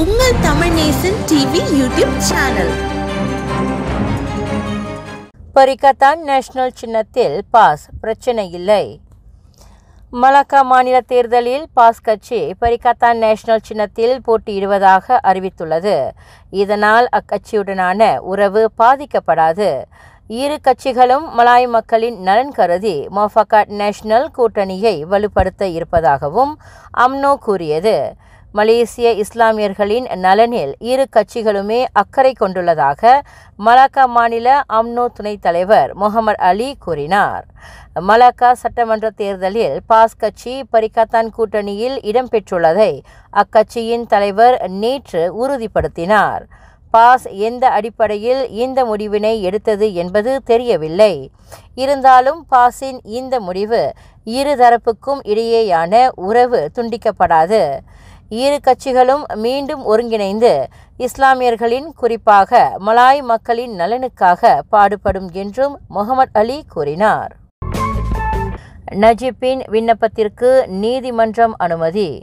உங்கள் Tamil Nesan TV YouTube channel Perikatan National சின்னத்தில் PAS பிரச்சனை இல்லை. மலாக்கா மாநில தேர்தலில் பாஸ் கட்சி பரிகத்தான் நேஷனல் சின்னத்தில் போட்டியிடுவதாக அறிவித்துள்ளது. இதனால் அக்கட்சியுடனான உறவு பாதிக்கப்படாது. இரு கட்சிகளும் மலாய் மக்களின் நலன் கருதி மொஃபகாட் நேஷனல் கூட்டணியை வலுப்படுத்த இருப்பதாகவும் அம்னோ கூறியது. மலேசிய இஸ்லாமியர்களின் நலனில் இரு கட்சிகளுமே அக்கறை கொண்டுள்ளதாக மலாக்கா மாநில அம்னோ துணைத் தலைவர் முகமது அலி கூறினார். மலாக்கா சட்டமன்ற தேர்தலில் பாஸ் கட்சி பரிகாத்தான் கூட்டணியில் இடம்பெற்றுள்ளதை அக்கட்சியின் தலைவர் நேற்று உறுதிப்படுத்தினார். பாஸ் எந்த அடிப்படையில் இந்த முடிவினை எடுத்தது என்பது தெரியவில்லை. இருந்தாலும் பாஸின் இந்த முடிவு இரு தரப்புக்கும் இடையேயான உறவு துண்டிக்கப்படாது. இரு கட்சிகளும் மீண்டும் ஒருங்கிணைந்து இஸ்லாமியர்களின் குறிப்பாக மலாய் மக்களின் நலனுக்காக பாடுபடும் என்றும் முகமது அலி கூறினார். நஜீப்பின் விண்ணப்பத்திற்கு நீதிமன்றம் அனுமதி.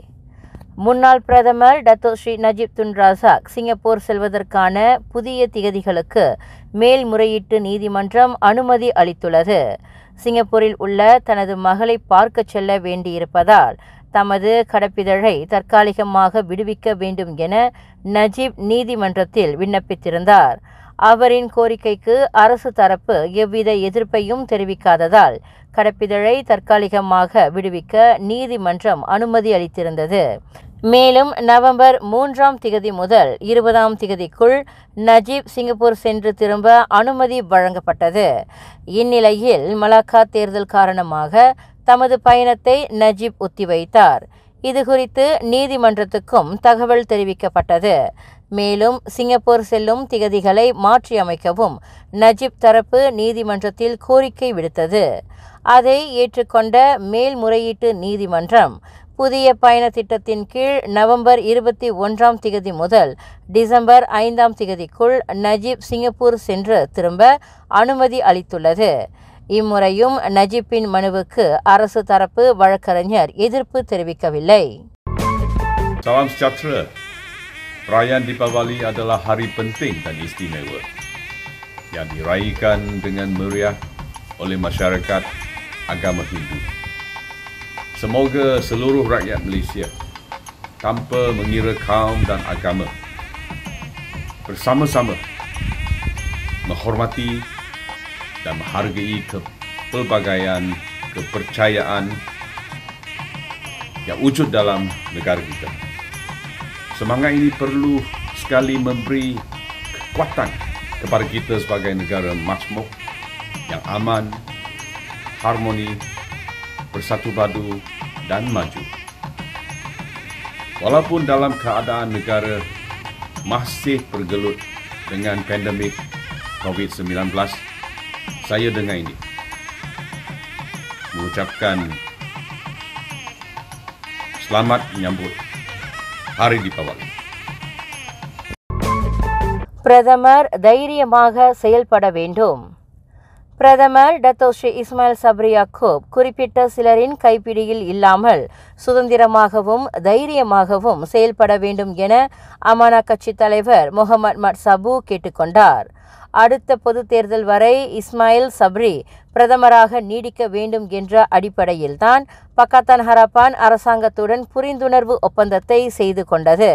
முன்னாள் பிரதமர் Datuk Sri Najib Tun Razak Singapore செல்வதற்கான புதிய திகதிகளுக்கு மேல்முறையீட்டு நீதிமன்றம் அனுமதி அளித்துள்ளது. சிங்கப்பூரில் உள்ள தனது மகளை பார்க்க செல்ல வேண்டியிருப்பதால் தமது கடப்பிதழை தற்காலிகமாக விடுவிக்க வேண்டும் என நஜீப் நீதிமன்றத்தில் விண்ணப்பித்திருந்தார். அவரின் கோரிக்கைக்கு அரசு தரப்பு எவ்வித எதிர்ப்பையும் தெரிவிக்காததால் கடப்பிதழை தற்காலிகமாக விடுவிக்க நீதிமன்றம் அனுமதி அளித்திருந்தது. மேலும் நவம்பர் மூன்றாம் திகதி முதல் இருபதாம் திகதிக்குள் நஜீப் சிங்கப்பூர் சென்று திரும்ப அனுமதி வழங்கப்பட்டது. இந்நிலையில் மலாக்கா தேர்தல் காரணமாக தமது பயணத்தை நஜீப் ஒத்திவைத்தார். இதுகுறித்து நீதிமன்றத்துக்கும் தகவல் தெரிவிக்கப்பட்டது. மேலும் சிங்கப்பூர் செல்லும் திகதிகளை மாற்றியமைக்கவும் நஜீப் தரப்பு நீதிமன்றத்தில் கோரிக்கை விடுத்தது. அதை ஏற்றுக்கொண்ட மேல்முறையீட்டு நீதிமன்றம் புதிய பயண திட்டத்தின் கீழ் நவம்பர் இருபத்தி ஒன்றாம் திகதி முதல் டிசம்பர் ஐந்தாம் திகதிக்குள் நஜீப் சிங்கப்பூர் சென்று திரும்ப அனுமதி அளித்துள்ளது. இம்முறையும் நஜீப்பின் மனுவுக்கு அரசு தரப்பு வழக்கறிஞர் எதிர்ப்பு தெரிவிக்கவில்லை Salam sejahtera. Perayaan Deepavali adalah hari penting dan istimewa yang diraihkan dengan meriah oleh masyarakat agama Hindu. Semoga seluruh rakyat Malaysia tanpa mengira kaum dan agama bersama-sama menghormati dan menghargai kepelbagaian kepercayaan yang wujud dalam negara kita. Semangat ini perlu sekali memberi kekuatan kepada kita sebagai negara makmur yang aman, harmoni, bersatu padu dan maju. Walaupun dalam keadaan negara masih bergelut dengan pandemik COVID-19, saya dengan ini mengucapkan selamat menyambut Hari Deepavali. பிரதமர் தைரியமாக செயல்பட வேண்டும் பிரதமர் Dato Ismail Sabri யாக்கூப் குறிப்பிட்ட சிலரின் கைப்பிடியில் இல்லாமல் சுதந்திரமாகவும் தைரியமாகவும் செயல்பட வேண்டும் என அமானா கட்சி தலைவர் முகமது மட் சபு கேட்டுக்கொண்டார் அடுத்த பொது தேர்தல் வரை இஸ்மாயில் சப்ரி பிரதமராக நீடிக்க வேண்டும் என்ற அடிப்படையில்தான் பக்காத்தான் ஹராப்பான் அரசாங்கத்துடன் புரிந்துணர்வு ஒப்பந்தத்தை செய்து கொண்டது.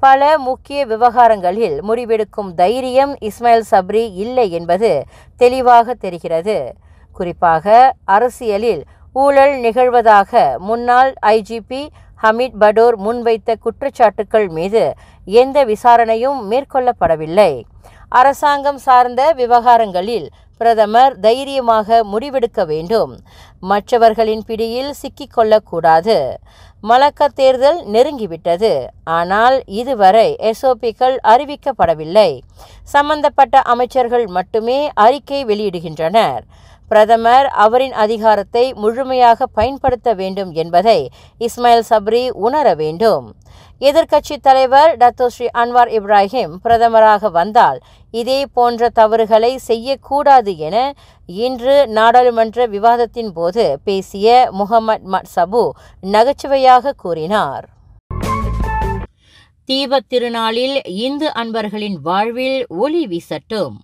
பல முக்கிய விவகாரங்களில் முடிவெடுக்கும் தைரியம் இஸ்மாயில் சப்ரி இல்லை என்பது தெளிவாக தெரிகிறது. குறிப்பாக அரசியலில் ஊழல் நிகழ்வதாக முன்னாள் ஐஜிபி ஹமீத் படோர் முன்வைத்த குற்றச்சாட்டுக்கள் மீது எந்த விசாரணையும் மேற்கொள்ளப்படவில்லை. அரசாங்கம் சார்ந்த விவகாரங்களில் பிரதமர் தைரியமாக முடிவெடுக்க வேண்டும். மற்றவர்களின் பிடியில் சிக்கிக்கொள்ளக்கூடாது. மலக்க தேர்தல் நெருங்கிவிட்டது. ஆனால் இதுவரை எஸ்ஓபிக்கள் அறிவிக்கப்படவில்லை. சம்பந்தப்பட்ட அமைச்சர்கள் மட்டுமே அறிக்கை வெளியிடுகின்றனர். பிரதமர் அவரின் அதிகாரத்தை முழுமையாக பயன்படுத்த வேண்டும் என்பதை இஸ்மாயில் சப்ரி உணர வேண்டும். எதிர்க்கட்சி தலைவர் டத்தோ ஸ்ரீ அன்வார் இப்ராஹிம் பிரதமராக வந்தால் இதே போன்ற தவறுகளை செய்யக்கூடாது என இன்று நாடாளுமன்ற விவாதத்தின் போது பேசிய முகமது மட் சபு நகைச்சுவையாக கூறினார். தீபத் திருநாளில் இந்து அன்பர்களின் வாழ்வில் ஒளி வீசட்டும்.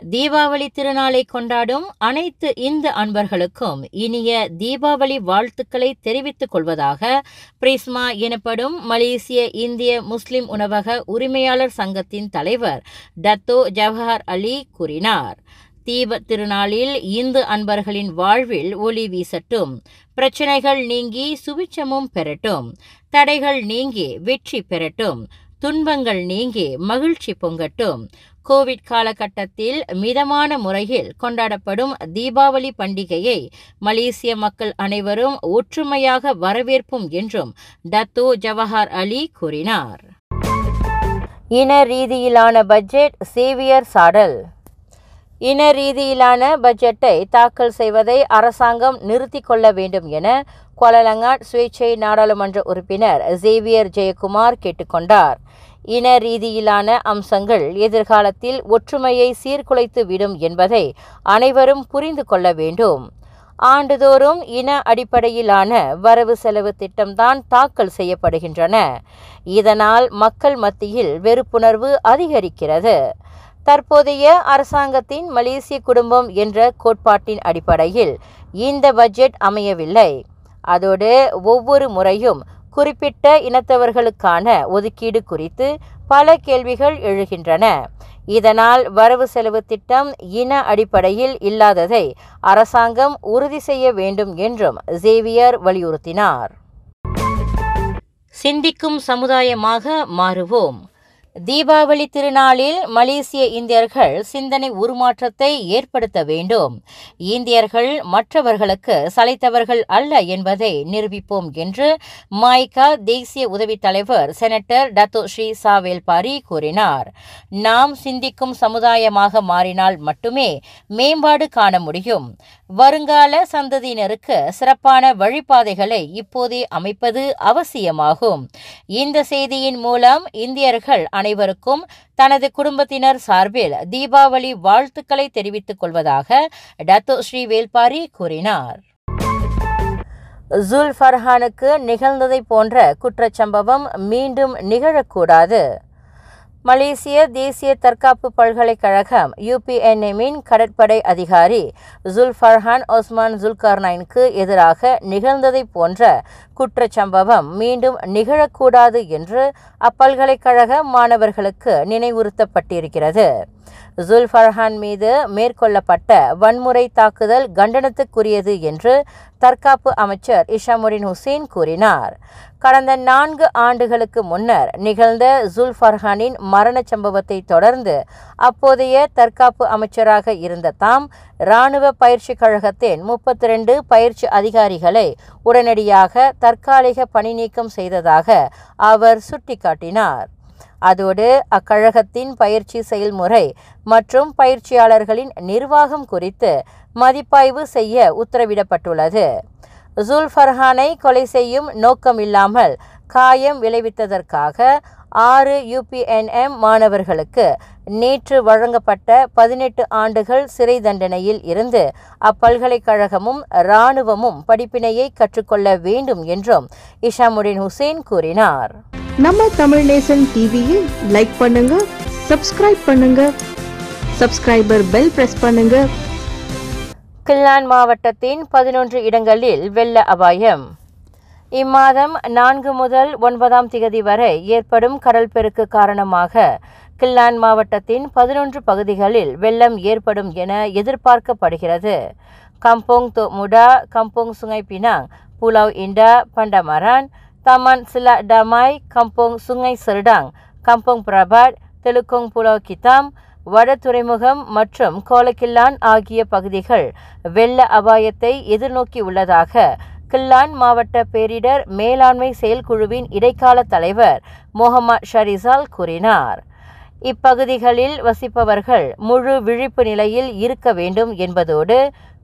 தீபாவளி திருநாளை கொண்டாடும் அனைத்து இந்து அன்பர்களுக்கும் இனிய தீபாவளி வாழ்த்துக்களை தெரிவித்துக் கொள்வதாக பிரிஸ்மா எனப்படும் மலேசிய இந்திய முஸ்லிம் உணவக உரிமையாளர் சங்கத்தின் தலைவர் டத்தோ ஜவஹர் அலி கூறினார். தீப திருநாளில் இந்து அன்பர்களின் வாழ்வில் ஒளி வீசட்டும் பிரச்சனைகள் நீங்கி சுபிச்சமும் பெறட்டும் தடைகள் நீங்கி வெற்றி பெறட்டும் துன்பங்கள் நீங்கி மகிழ்ச்சி பொங்கட்டும் கோவிட் காலகட்டத்தில் மிதமான முறையில் கொண்டாடப்படும் தீபாவளி பண்டிகையை மலேசிய மக்கள் அனைவரும் ஒற்றுமையாக வரவேற்போம் என்றும் டத்தோ ஜவஹர் அலி கூறினார். இன ரீதியிலான பட்ஜெட் சேவியர் சாடல். இன ரீதியிலான பட்ஜெட்டை தாக்கல் செய்வதை அரசாங்கம் நிறுத்தி கொள்ள வேண்டும் என கோலலங்காட் சுயேட்சை நாடாளுமன்ற உறுப்பினர் சேவியர் ஜெயக்குமார் கேட்டுக்கொண்டார் இன ரீதியிலான அம்சங்கள் எதிர்காலத்தில் ஒற்றுமையை சீர்குலைத்து விடும் என்பதை அனைவரும் புரிந்து கொள்ள வேண்டும். ஆண்டுதோறும் இன அடிப்படையிலான வரவு செலவு திட்டம்தான் தாக்கல் செய்யப்படுகின்றன. இதனால் மக்கள் மத்தியில் வெறுப்புணர்வு அதிகரிக்கிறது. தற்போதைய அரசாங்கத்தின் மலேசிய குடும்பம் என்ற கோட்பாட்டின் அடிப்படையில் இந்த பட்ஜெட் அமையவில்லை. அதோடு ஒவ்வொரு முறையும் குறிப்பிட்ட இனத்தவர்களுக்கான ஒதுக்கீடு குறித்து பல கேள்விகள் எழுகின்றன. இதனால் வரவு செலவு திட்டம் இன அடிப்படையில் இல்லாததை அரசாங்கம் உறுதி செய்ய வேண்டும் என்றும் ஜேவியர் வலியுறுத்தினார். சிந்திக்கும் சமுதாயமாக மாறுவோம். தீபாவளி திருநாளில் மலேசிய இந்தியர்கள் சிந்தனை உருமாற்றத்தை ஏற்படுத்த வேண்டும். இந்தியர்கள் மற்றவர்களுக்கு சளைத்தவர்கள் அல்ல என்பதை நிரூபிப்போம் என்று மாய்கா தேசிய உதவித் தலைவர் செனட்டர் டத்தோ ஸ்ரீ சாவேல் பாரி கூறினார். நாம் சிந்திக்கும் சமுதாயமாக மாறினால் மட்டுமே மேம்பாடு காண முடியும். வருங்கால சந்ததியினருக்கு சிறப்பான வழிபாதைகளை இப்போதே அமைப்பது அவசியமாகும். இந்த செய்தியின் மூலம் இந்தியர்கள் அனைவருக்கும் தனது குடும்பத்தினர் சார்பில் தீபாவளி வாழ்த்துக்களை தெரிவித்துக் கொள்வதாக டத்தோ ஸ்ரீ வேல்பாரி கூறினார். ஜுல் ஃபர்ஹானுக்கு நிகழ்ந்ததை போன்ற குற்றச்சம்பவம் மீண்டும் நிகழக்கூடாது. மலேசிய தேசிய தற்காப்பு பல்கலைக்கழகம் யுபிஎன்எம்மின் கடற்படை அதிகாரி ஜுல் ஃபர்ஹான் ஒஸ்மான் ஜுல்கர்னைனுக்கு எதிராக நிகழ்ந்ததை போன்ற குற்றச்சம்பவம் மீண்டும் நிகழக்கூடாது என்று அப்பல்கலைக்கழக மாணவர்களுக்கு நினைவுறுத்தப்பட்டிருக்கிறது. ஜுல் ஃபர்ஹான் மீது மேற்கொள்ளப்பட்ட வன்முறை தாக்குதல் கண்டனத்துக்குரியது என்று தற்காப்பு அமைச்சர் இஷாமுடின் ஹுசேன் கூறினார். கடந்த நான்கு ஆண்டுகளுக்கு முன்னர் நிகழ்ந்த ஜுல் ஃபர்ஹானின் மரண சம்பவத்தை தொடர்ந்து அப்போதைய தற்காப்பு அமைச்சராக இருந்த தாம் இராணுவ பயிற்சி கழகத்தின் முப்பத்தி ரெண்டு பயிற்சி அதிகாரிகளை உடனடியாக தற்காலிக பணி நீக்கம் செய்ததாக அவர் சுட்டிக்காட்டினார். அதோடு அக்கழகத்தின் பயிற்சி செயல்முறை மற்றும் பயிற்சியாளர்களின் நிர்வாகம் குறித்து மதிப்பாய்வு செய்ய உத்தரவிடப்பட்டுள்ளது. ஜுல் ஃபர்ஹானை கொலை செய்யும் நோக்கம் இல்லாமல் காயம் விளைவித்ததற்காக ஆறு யூபிஎன்எம் மாணவர்களுக்கு நேற்று வழங்கப்பட்ட பதினெட்டு ஆண்டுகள் சிறை தண்டனையில் இருந்து அப்பல்கலைக்கழகமும் இராணுவமும் படிப்பினையை கற்றுக்கொள்ள வேண்டும் என்றும் இஷாமுடின் ஹுசேன் கூறினார். நம்ம தமிழ் நேசன் டிவியில் லைக் பண்ணுங்க சப்ஸ்கிரைப் பண்ணுங்க சப்ஸ்கிரைபர் பெல் பிரஸ் பண்ணுங்க. கில்லான் மாவட்டத்தின் பதினொன்று இடங்களில் வெள்ள அபாயம். இம்மாதம் நான்கு முதல் ஒன்பதாம் திகதி வரை ஏற்படும் கடல் பெருக்கு காரணமாக கில்லான் மாவட்டத்தின் பதினொன்று பகுதிகளில் வெள்ளம் ஏற்படும் என எதிர்பார்க்கப்படுகிறது. Kampung Muda Kampung Sungai Pinang Pulau Indah Pandamaran Taman சிலா Damai Kampung Sungai Serdang Kampung Perepat Telok Gong Pulau Ketam வட துறைமுகம் மற்றும் கோலக்கில்லான் ஆகிய பகுதிகள் வெள்ள அபாயத்தை எதிர்நோக்கி உள்ளதாக கில்லான் மாவட்ட பேரிடர் மேலாண்மை செயல்குழுவின் இடைக்கால தலைவர் முகமது ஷரிசால் கூறினார். இப்பகுதிகளில் வசிப்பவர்கள் முழு விழிப்பு நிலையில் இருக்க வேண்டும் என்பதோடு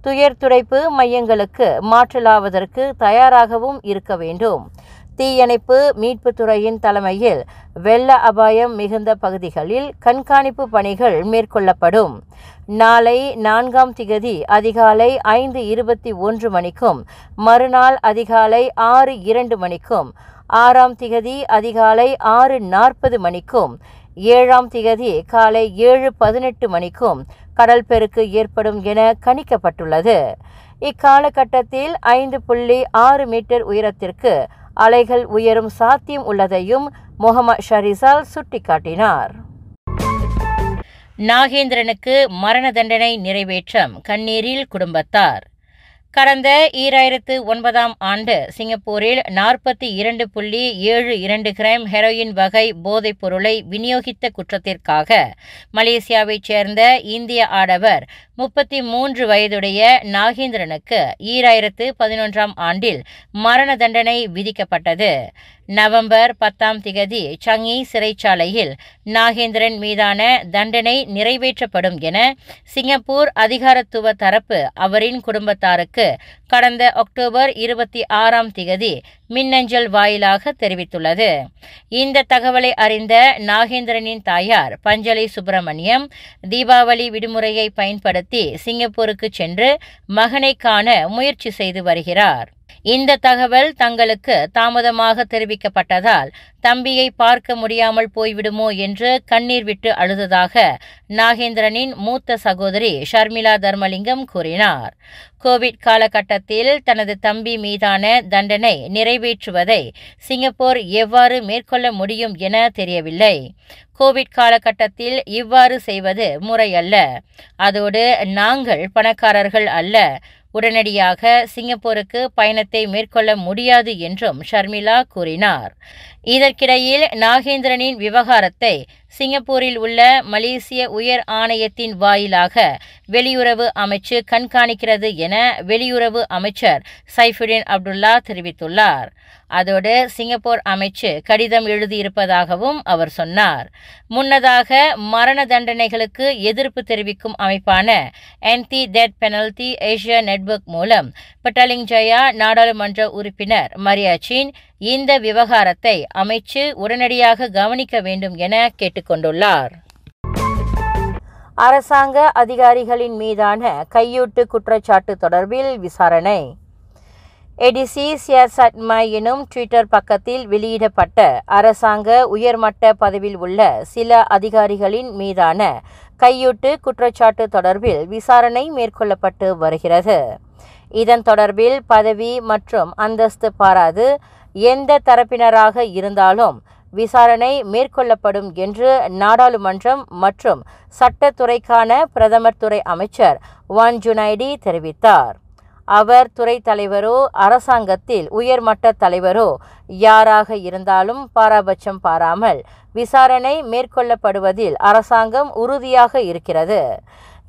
துயர் துடைப்பு மையங்களுக்கு மாற்றலாவதற்கு தயாராகவும் இருக்க வேண்டும். தீயணைப்பு மீட்புத் துறையின் தலைமையில் வெள்ள அபாயம் மிகுந்த பகுதிகளில் கண்காணிப்பு பணிகள் மேற்கொள்ளப்படும். நாளை நான்காம் திகதி அதிகாலை ஐந்து இருபத்தி ஒன்று மணிக்கும் மறுநாள் அதிகாலை ஆறு இரண்டு மணிக்கும் ஆறாம் திகதி அதிகாலை ஆறு நாற்பது மணிக்கும் ஏழாம் திகதி காலை ஏழு பதினெட்டு மணிக்கும் கடல் பெருக்கு ஏற்படும் என கணிக்கப்பட்டுள்ளது. இக்காலகட்டத்தில் ஐந்து புள்ளி ஆறு மீட்டர் உயரத்திற்கு அலைகள் உயரும் சாத்தியம் உள்ளதையும் முகமது ஷரிசால் சுட்டிக்காட்டினார். நாகேந்திரனுக்கு மரண தண்டனை நிறைவேற்றம் கண்ணீரில் குடும்பத்தார். கடந்த ஈராயிரத்து ஒன்பதாம் ஆண்டு சிங்கப்பூரில் நாற்பத்தி இரண்டு புள்ளி ஏழு இரண்டு கிராம் ஹெரோயின் வகை போதைப் பொருளை விநியோகித்த குற்றத்திற்காக மலேசியாவைச் சேர்ந்த இந்திய ஆடவர் முப்பத்தி மூன்று வயதுடைய நாகேந்திரனுக்கு ஈராயிரத்து பதினொன்றாம் ஆண்டில் மரண தண்டனை விதிக்கப்பட்டது. நவம்பர் பத்தாம் திகதி சங்கி சிறைச்சாலையில் நாகேந்திரன் மீதான தண்டனை நிறைவேற்றப்படும் என சிங்கப்பூர் அதிகாரத்துவ தரப்பு அவரின் குடும்பத்தாருக்கு கடந்த அக்டோபர் இருபத்தி ஆறாம் திகதி மின்னஞ்சல் வாயிலாக தெரிவித்துள்ளது. இந்த தகவலை அறிந்த நாகேந்திரனின் தாயார் பஞ்சலை சுப்பிரமணியம் தீபாவளி விடுமுறையை பயன்படுத்தி சிங்கப்பூருக்கு சென்று மகனை காண முயற்சி செய்து வருகிறார். இந்த தகவல் தங்களுக்கு தாமதமாக தெரிவிக்கப்பட்டதால் தம்பியை பார்க்க முடியாமல் போய்விடுமோ என்று கண்ணீர் விட்டு அழுததாக நாகேந்திரனின் மூத்த சகோதரி ஷர்மிளா தர்மலிங்கம் கூறினார். கோவிட் காலகட்டத்தில் தனது தம்பி மீதான தண்டனை நிறைவேற்றுவதை சிங்கப்பூர் எவ்வாறு மேற்கொள்ள முடியும் என தெரியவில்லை. கோவிட் காலகட்டத்தில் இவ்வாறு செய்வது முறையல்ல. அதோடு நாங்கள் பணக்காரர்கள் அல்ல. உடனடியாக சிங்கப்பூருக்கு பயணத்தை மேற்கொள்ள முடியாது என்றும் ஷர்மிளா கூறினார். இதற்கிடையில் நாகேந்திரனின் விவகாரத்தை சிங்கப்பூரில் உள்ள மலேசிய உயர் ஆணையத்தின் வாயிலாக வெளியுறவு அமைச்சு கண்காணிக்கிறது என வெளியுறவு அமைச்சர் சைஃபுடின் அப்துல்லா தெரிவித்துள்ளார். அதோடு சிங்கப்பூர் அமைச்சு கடிதம் எழுதியிருப்பதாகவும் அவர் சொன்னார். முன்னதாக மரண தண்டனைகளுக்கு எதிர்ப்பு தெரிவிக்கும் அமைப்பான Anti Death Penalty Asia Network மூலம் பட்டாலிங் ஜயா நாடாளுமன்ற உறுப்பினர் மரியாச்சின் இந்த விவகாரத்தை அமைச்சு உடனடியாக கவனிக்க வேண்டும் என கேட்டுக்கொண்டுள்ளார். அரசாங்க அதிகாரிகளின் மீதான கையூட்டு குற்றச்சாட்டு தொடர்பில் விசாரணை. எடிசி சியர்சட்மா எனும் ட்விட்டர் பக்கத்தில் வெளியிடப்பட்ட அரசாங்க உயர்மட்ட பதவியில் உள்ள சில அதிகாரிகளின் மீதான கையூட்டு குற்றச்சாட்டு தொடர்பில் விசாரணை மேற்கொள்ளப்பட்டு வருகிறது. இதன் தொடர்பில் பதவி மற்றும் அந்தஸ்து பாராது எந்த தரப்பினராக இருந்தாலும் விசாரணை மேற்கொள்ளப்படும் என்று நாடாளுமன்றம் மற்றும் சட்டத்துறைக்கான பிரதமர் துறை அமைச்சர் வான் ஜுனைடி தெரிவித்தார். அவர் துறை தலைவரோ அரசாங்கத்தில் உயர்மட்ட தலைவரோ யாராக இருந்தாலும் பாராபட்சம் பாராமல் விசாரணை மேற்கொள்ளப்படுவதில் அரசாங்கம் உறுதியாக இருக்கிறது.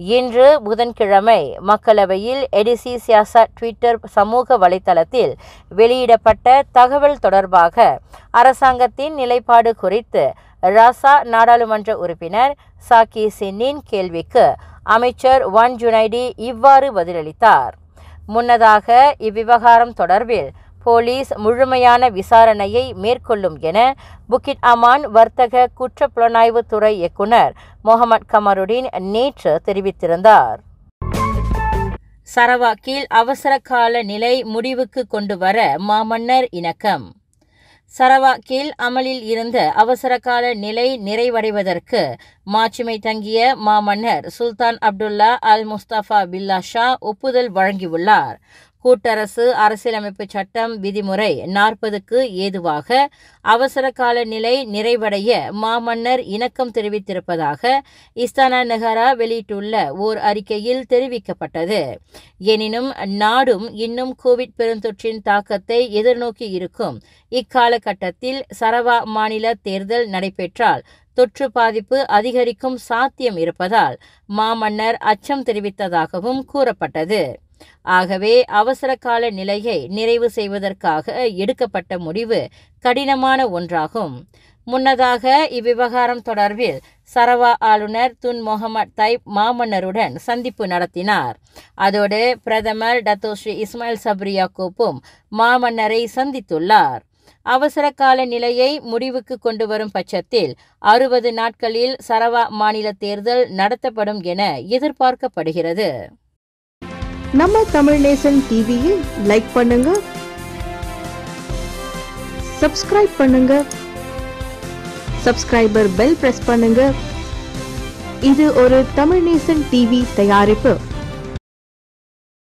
இன்று புதன்கிழமை மக்களவையில் எடிசி சியாசா ட்விட்டர் சமூக வலைதளத்தில் வெளியிடப்பட்ட தகவல் தொடர்பாக அரசாங்கத்தின் நிலைப்பாடு குறித்து ராசா நாடாளுமன்ற உறுப்பினர் சாக்கி சின்னின் கேள்விக்கு அமைச்சர் ஒன் ஜுனைடி இவ்வாறு பதிலளித்தார். முன்னதாக இவ்விவகாரம் தொடர்பில் போலீஸ் முழுமையான விசாரணையை மேற்கொள்ளும் என புக்கிட் அமான் வர்த்தக குற்ற துறை இயக்குனர் முகமது கமருடின் நேற்று தெரிவித்திருந்தார். சரவாக்கில் அவசர கால நிலை முடிவுக்கு கொண்டு வர மாமன்னர் இணக்கம். சரவாக்கில் அமலில் இருந்த அவசரகால நிலை நிறைவடைவதற்கு மாட்சிமை தங்கிய மாமன்னர் சுல்தான் அப்துல்லா அல் முஸ்தபா பில்லா ஷா ஒப்புதல் வழங்கியுள்ளார். கூட்டரசு அரசியலமைப்பு சட்டம் விதிமுறை நாற்பதுக்கு ஏதுவாக அவசர கால நிலை நிறைவடைய மாமன்னர் இணக்கம் தெரிவித்திருப்பதாக இஸ்தானா நெஹரா வெளியிட்டுள்ள ஓர் அறிக்கையில் தெரிவிக்கப்பட்டது. எனினும் நாடும் இன்னும் கோவிட் பெருந்தொற்றின் தாக்கத்தை எதிர்நோக்கி இருக்கும். இக்காலகட்டத்தில் சரவா மாநில தேர்தல் நடைபெற்றால் தொற்று பாதிப்பு அதிகரிக்கும் சாத்தியம் இருப்பதால் மாமன்னர் அச்சம் தெரிவித்ததாகவும் கூறப்பட்டது. ஆகவே அவசர கால நிலையை நிறைவு செய்வதற்காக எடுக்கப்பட்ட முடிவு கடினமான ஒன்றாகும். முன்னதாக இவ்விவகாரம் தொடர்பில் சரவா ஆளுநர் துன் முகமது தைப் மாமன்னருடன் சந்திப்பு நடத்தினார். அதோடு பிரதமர் டத்தோஸ்ரீ இஸ்மாயில் சப்ரியா கோப்பும் மாமன்னரை சந்தித்துள்ளார். அவசர கால நிலையை முடிவுக்கு கொண்டு வரும் பட்சத்தில் அறுபது நாட்களில் சரவா மாநில தேர்தல் நடத்தப்படும் என எதிர்பார்க்கப்படுகிறது. நம்ம தமிழ் நேசன் டிவியை லைக் பண்ணுங்க. சப்ஸ்கிரைப் பண்ணுங்க. சப்ஸ்கிரைபர் பெல் பிரஸ் பண்ணுங்க. இது ஒரு தமிழ் நேசன் டிவி தயாரிப்பு.